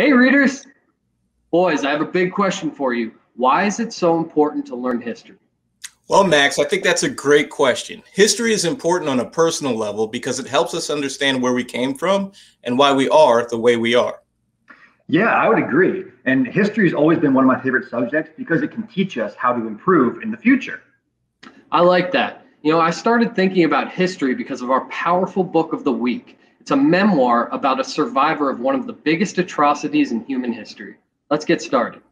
Hey, readers. Boys, I have a big question for you. Why is it so important to learn history? Well, Max, I think that's a great question. History is important on a personal level because it helps us understand where we came from and why we are the way we are. Yeah, I would agree. And history has always been one of my favorite subjects because it can teach us how to improve in the future. I like that. You know, I started thinking about history because of our powerful book of the week. It's a memoir about a survivor of one of the biggest atrocities in human history. Let's get started.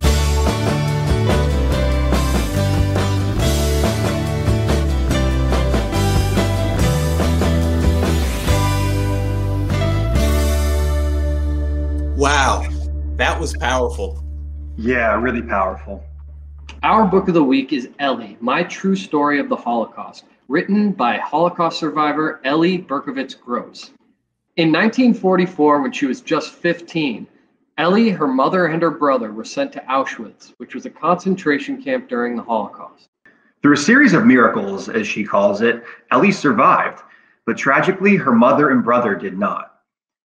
Wow, that was powerful. Yeah, really powerful. Our book of the week is Elly, My True Story of the Holocaust, written by Holocaust survivor Elly Berkovits Gross. In 1944, when she was just 15, Elly, her mother, and her brother were sent to Auschwitz, which was a concentration camp during the Holocaust. Through a series of miracles, as she calls it, Elly survived, but tragically, her mother and brother did not.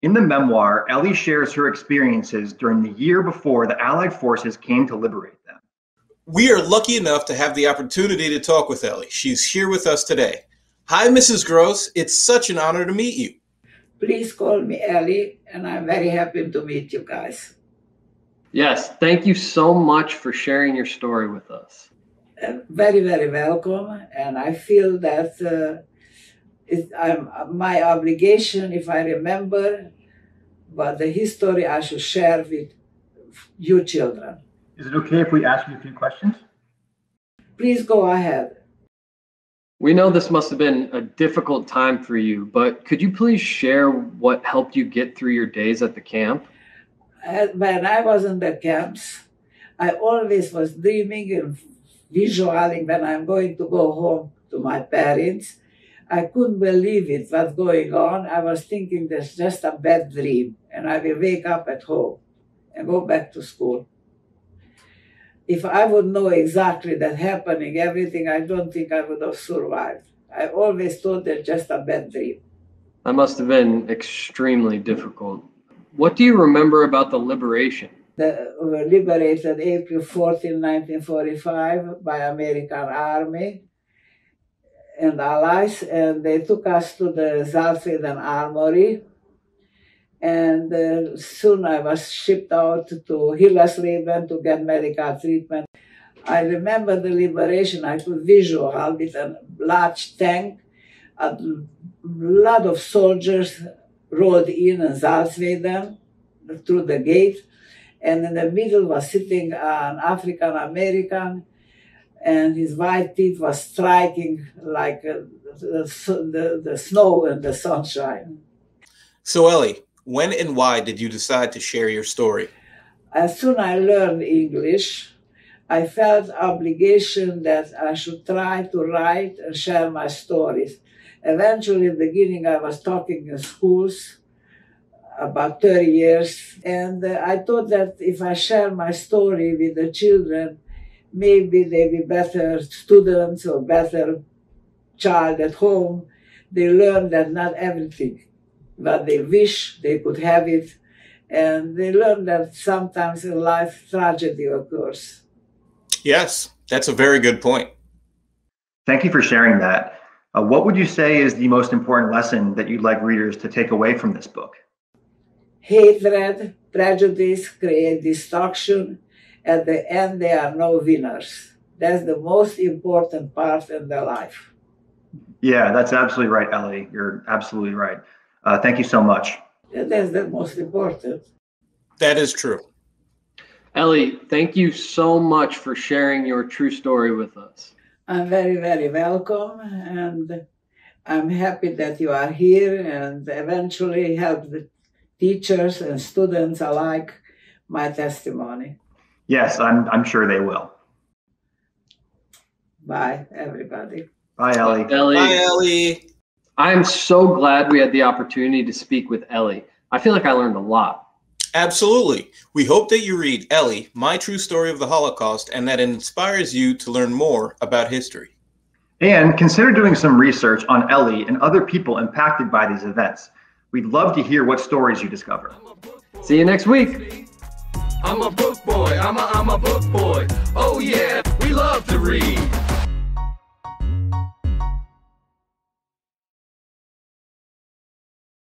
In the memoir, Elly shares her experiences during the year before the Allied forces came to liberate them. We are lucky enough to have the opportunity to talk with Elly. She's here with us today. Hi, Mrs. Gross. It's such an honor to meet you. Please call me Elly, and I'm very happy to meet you guys. Yes, thank you so much for sharing your story with us. Uh, very, very welcome, and I feel that uh, it's I'm, my obligation, if I remember, but the history I should share with you children. Is it okay if we ask you a few questions? Please go ahead. We know this must have been a difficult time for you, but could you please share what helped you get through your days at the camp? Uh, when I was in the camps, I always was dreaming and visualizing when I'm going to go home to my parents. I couldn't believe it, what's going on. I was thinking that's just a bad dream, and I will wake up at home and go back to school if I would know exactly that happening, everything, I don't think I would have survived. I always thought that just a bad dream. That must have been extremely difficult. What do you remember about the liberation? The, were liberated April 14, 1945 by American Army and Allies, and they took us to the Salzwedel Armory and uh, soon I was shipped out to Hillersleben to get medical treatment. I remember the liberation, I could visual with a large tank, a lot of soldiers rode in in Salzwedel through the gate, and in the middle was sitting an African American, and his white teeth was striking like uh, the, the, the snow and the sunshine. So, Elly, when and why did you decide to share your story? As soon as I learned English, I felt obligation that I should try to write and share my stories. Eventually, in the beginning, I was talking in schools about 30 years, and uh, I thought that if I share my story with the children, maybe they be better students or better child at home. They learn that not everything but they wish they could have it. And they learn that sometimes in life tragedy occurs. Yes, that's a very good point. Thank you for sharing that. Uh, what would you say is the most important lesson that you'd like readers to take away from this book? Hatred, prejudice create destruction. At the end, there are no winners. That's the most important part in their life. Yeah, that's absolutely right, Elly. You're absolutely right. Uh, thank you so much. That's the most important. That is true. Elly, thank you so much for sharing your true story with us. I'm very, very welcome, and I'm happy that you are here and eventually help the teachers and students alike my testimony. Yes, I'm, I'm sure they will. Bye, everybody. Bye, Elly. Bye, Elly. Bye, Elly. I'm so glad we had the opportunity to speak with Elly. I feel like I learned a lot. Absolutely. We hope that you read Elly, My True Story of the Holocaust, and that it inspires you to learn more about history. And consider doing some research on Elly and other people impacted by these events. We'd love to hear what stories you discover. See you next week. I'm a book boy. I'm a, I'm a book boy. Oh yeah, we love to read.